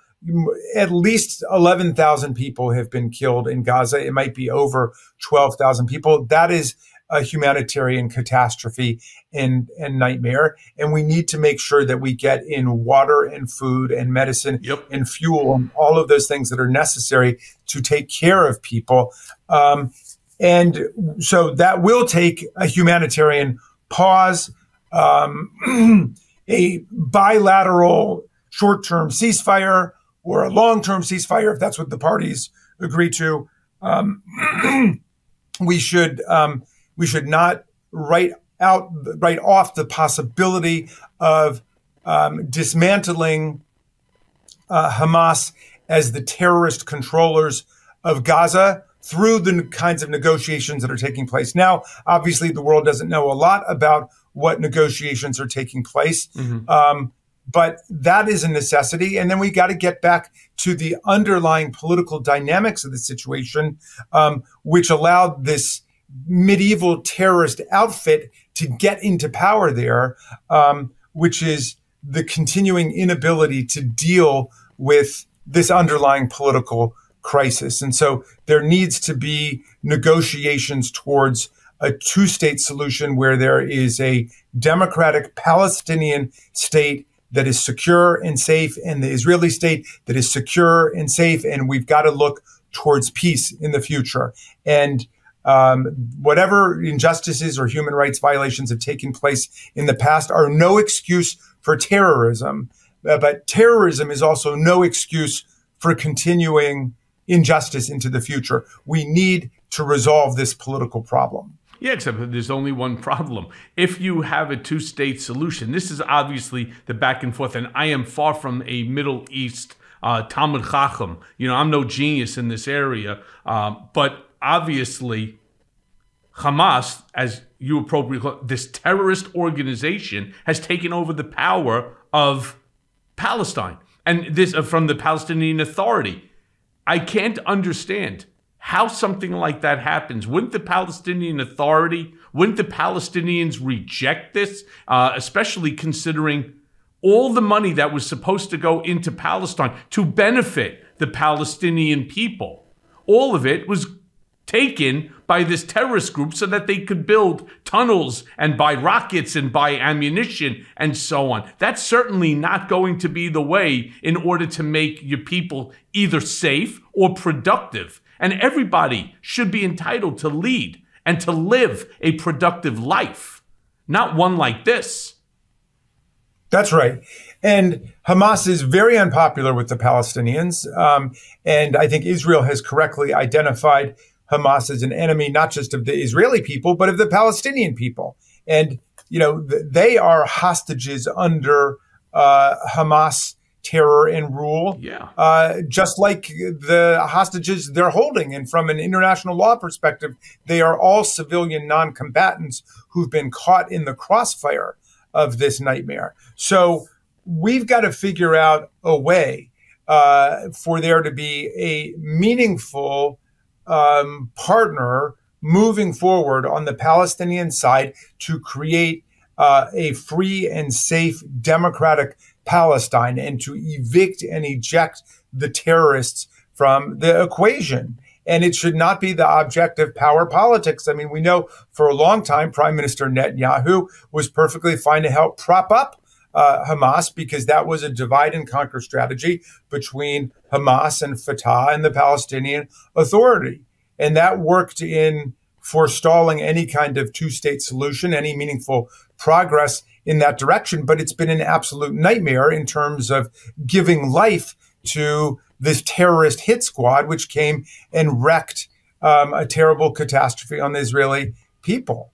at least 11,000 people have been killed in Gaza. It might be over 12,000 people. That is a humanitarian catastrophe and, and nightmare. And we need to make sure that we get in water and food and medicine yep. and fuel and all of those things that are necessary to take care of people. Um, and so that will take a humanitarian pause, um, (clears throat) a bilateral short term ceasefire or a long term ceasefire, if that's what the parties agree to. Um, (clears throat) we should um, we should not write out write off the possibility of um, dismantling uh, Hamas as the terrorist controllers of Gaza through the kinds of negotiations that are taking place now. Obviously, the world doesn't know a lot about what negotiations are taking place. Mm-hmm. Um, but that is a necessity. And then we got to get back to the underlying political dynamics of the situation, um, which allowed this medieval terrorist outfit to get into power there, um, which is the continuing inability to deal with this underlying political crisis. And so there needs to be negotiations towards a two state solution where there is a democratic Palestinian state that is secure and safe and the Israeli state that is secure and safe. And we've got to look towards peace in the future. And um, whatever injustices or human rights violations have taken place in the past are no excuse for terrorism. Uh, but terrorism is also no excuse for continuing injustice into the future. We need to resolve this political problem. Yeah, except that there's only one problem. If you have a two state solution, this is obviously the back and forth, and I am far from a Middle East uh, Talmud Chacham. You know, I'm no genius in this area, uh, but obviously, Hamas, as you appropriately call this terrorist organization, has taken over the power of Palestine and this uh, from the Palestinian Authority. I can't understand how something like that happens. Wouldn't the Palestinian Authority, wouldn't the Palestinians reject this, uh, especially considering all the money that was supposed to go into Palestine to benefit the Palestinian people? All of it was taken by this terrorist group so that they could build tunnels and buy rockets and buy ammunition and so on. That's certainly not going to be the way in order to make your people either safe or productive. And everybody should be entitled to lead and to live a productive life, not one like this. That's right. And Hamas is very unpopular with the Palestinians. Um, and I think Israel has correctly identified Hamas is an enemy, not just of the Israeli people, but of the Palestinian people. And, you know, they are hostages under uh, Hamas terror and rule. Yeah. Uh, just like the hostages they're holding. And from an international law perspective, they are all civilian non combatants who've been caught in the crossfire of this nightmare. So we've got to figure out a way uh, for there to be a meaningful um, partner moving forward on the Palestinian side to create uh, a free and safe democratic Palestine and to evict and eject the terrorists from the equation. And it should not be the object of power politics. I mean, we know for a long time, Prime Minister Netanyahu was perfectly fine to help prop up uh, Hamas because that was a divide and conquer strategy between Hamas and Fatah and the Palestinian Authority. And that worked in forestalling any kind of two state solution, any meaningful progress in that direction. But it's been an absolute nightmare in terms of giving life to this terrorist hit squad, which came and wrecked um, a terrible catastrophe on the Israeli people.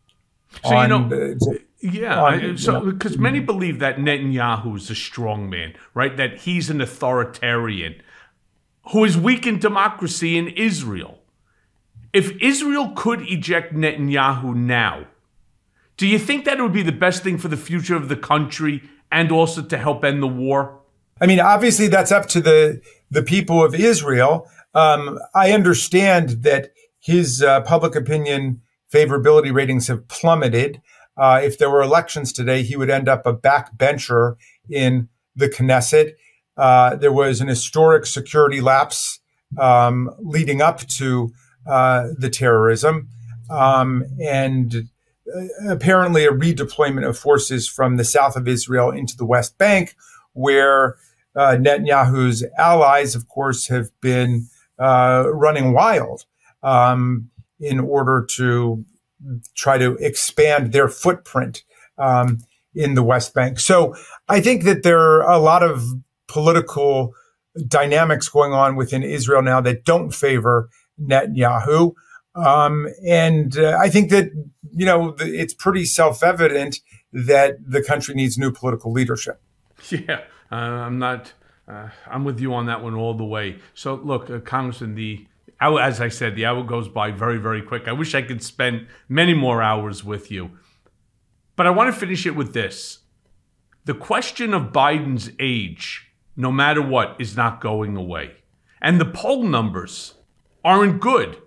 So, on, you know, yeah, on, so because many believe that Netanyahu is a strong man, right? That he's an authoritarian who has weakened democracy in Israel. If Israel could eject Netanyahu now, do you think that it would be the best thing for the future of the country and also to help end the war? I mean, obviously, that's up to the the people of Israel. Um, I understand that his uh, public opinion favorability ratings have plummeted. Uh, if there were elections today, he would end up a backbencher in the Knesset. Uh, there was an historic security lapse um, leading up to uh, the terrorism, um, and uh, apparently a redeployment of forces from the south of Israel into the West Bank, where uh, Netanyahu's allies, of course, have been uh, running wild um, in order to try to expand their footprint um, in the West Bank. So I think that there are a lot of political dynamics going on within Israel now that don't favor Netanyahu. Um, and uh, I think that, you know, it's pretty self evident that the country needs new political leadership. (laughs) Yeah, uh, I'm not, uh, I'm with you on that one all the way. So, look, uh, Congressman, the as I said, the hour goes by very, very quick. I wish I could spend many more hours with you. But I want to finish it with this. The question of Biden's age, no matter what, is not going away. And the poll numbers aren't good.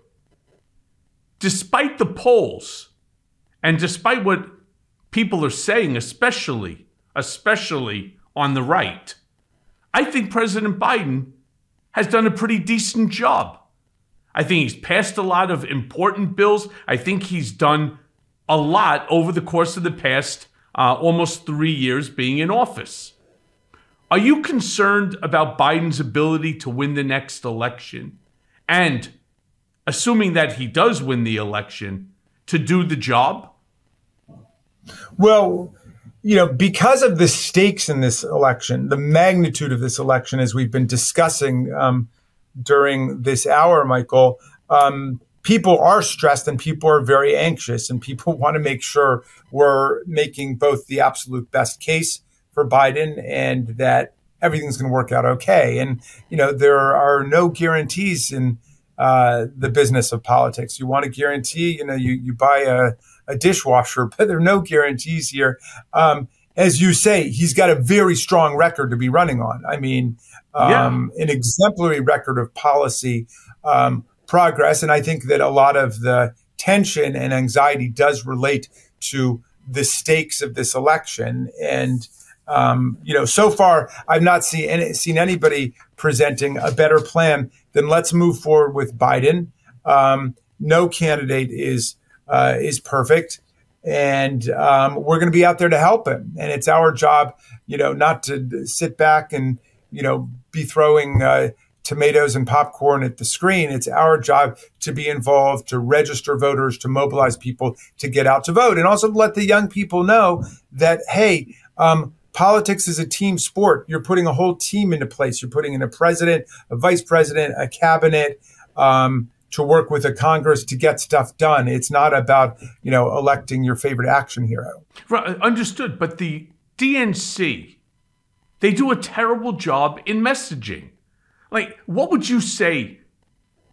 Despite the polls, and despite what people are saying, especially, especially on the right, I think President Biden has done a pretty decent job. I think he's passed a lot of important bills. I think he's done a lot over the course of the past uh, almost three years being in office. Are you concerned about Biden's ability to win the next election? And assuming that he does win the election, to do the job? Well, you know, because of the stakes in this election, the magnitude of this election, as we've been discussing um, during this hour, Michael, um, people are stressed and people are very anxious, and people (laughs) want to make sure we're making both the absolute best case for Biden and that everything's going to work out okay. And you know, there are no guarantees in uh, the business of politics. You want to guarantee, you know, you you buy a, a dishwasher, (laughs) but there are no guarantees here. Um, as you say, he's got a very strong record to be running on. I mean, um, yeah. an exemplary record of policy um, progress. And I think that a lot of the tension and anxiety does relate to the stakes of this election. And, um, you know, so far, I've not seen, any, seen anybody presenting a better plan than let's move forward with Biden. Um, no candidate is uh, is perfect and um, we're going to be out there to help him. And it's our job, you know, not to sit back and you know be throwing uh, tomatoes and popcorn at the screen. It's our job to be involved, to register voters, to mobilize people to get out to vote, and also let the young people know that hey. Um, politics is a team sport. You're putting a whole team into place. You're putting in a president, a vice president, a cabinet, um, to work with a Congress to get stuff done. It's not about, you know, electing your favorite action hero. Right, understood. But the DNC, they do a terrible job in messaging. Like, what would you say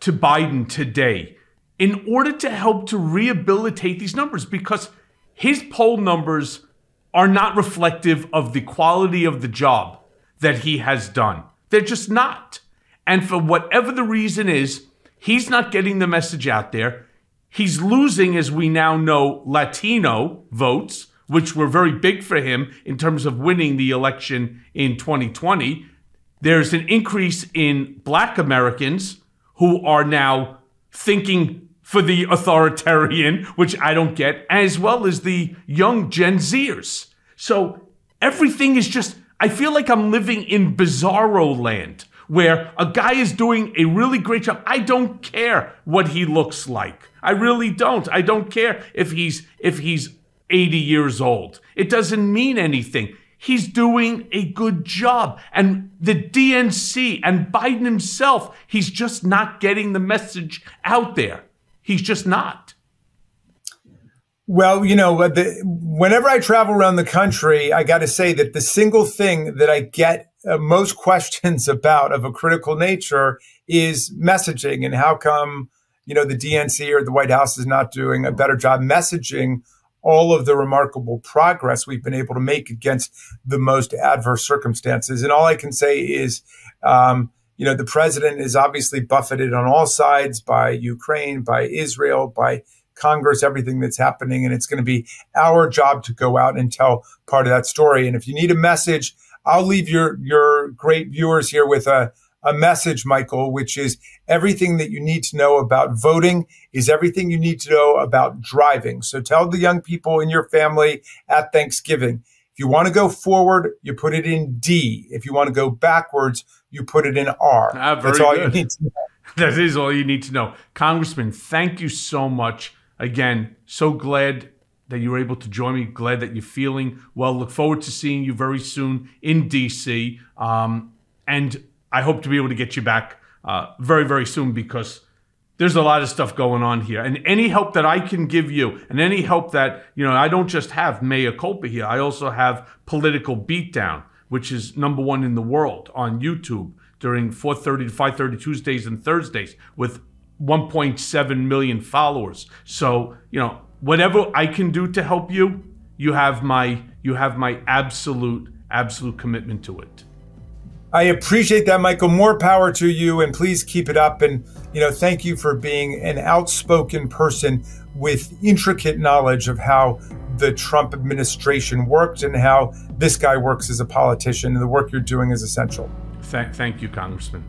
to Biden today in order to help to rehabilitate these numbers? Because his poll numbers are not reflective of the quality of the job that he has done. They're just not. And for whatever the reason is, He's not getting the message out there. He's losing, as we now know, Latino votes, which were very big for him in terms of winning the election in 2020. There's an increase in black Americans who are now thinking for the authoritarian, which I don't get, as well as the young Gen Zers. So everything is just, I feel like I'm living in bizarro land where a guy is doing a really great job. I don't care what he looks like. I really don't. I don't care if he's if he's 80 years old. It doesn't mean anything. He's doing a good job. And the DNC and Biden himself, he's just not getting the message out there. He's just not. Well, you know, the, whenever I travel around the country, I got to say that the single thing that I get uh, most (laughs) questions about of a critical nature is messaging and how come, you know, the DNC or the White House is not doing a better job messaging all of the remarkable progress we've been able to make against the most adverse circumstances. And all I can say is, um, you know, the president is obviously buffeted on all sides by Ukraine, by Israel, by Congress, everything that's happening. And it's going to be our job to go out and tell part of that story. And if you need a message, I'll leave your, your great viewers here with a, a message, Michael, which is everything that you need to know about voting is everything you need to know about driving. So tell the young people in your family at Thanksgiving. If you want to go forward, you put it in D. If you want to go backwards, you put it in R. Ah, That's all good. you need to know. (laughs) That is all you need to know. Congressman, thank you so much. Again, so glad that you were able to join me. Glad that you're feeling well. Look forward to seeing you very soon in DC. Um, and I hope to be able to get you back uh, very, very soon because there's a lot of stuff going on here. And any help that I can give you, and any help that, you know, I don't just have mea culpa here, I also have political beatdown, which is number one in the world on YouTube during 4.30 to 5.30 Tuesdays and Thursdays with 1.7 million followers. So, you know, whatever I can do to help you, you have my you have my absolute absolute commitment to it. I appreciate that, Michael. More power to you, and please keep it up. And you know, thank you for being an outspoken person with intricate knowledge of how the Trump administration worked and how this guy works as a politician. And the work you're doing is essential. Thank, thank you, Congressman.